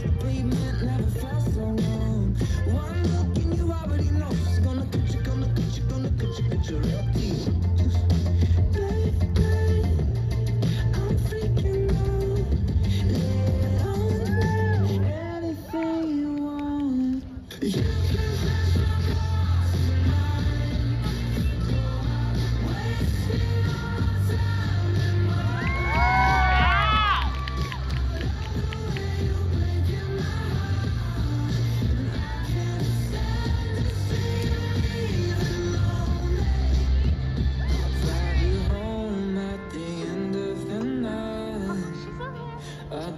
supreme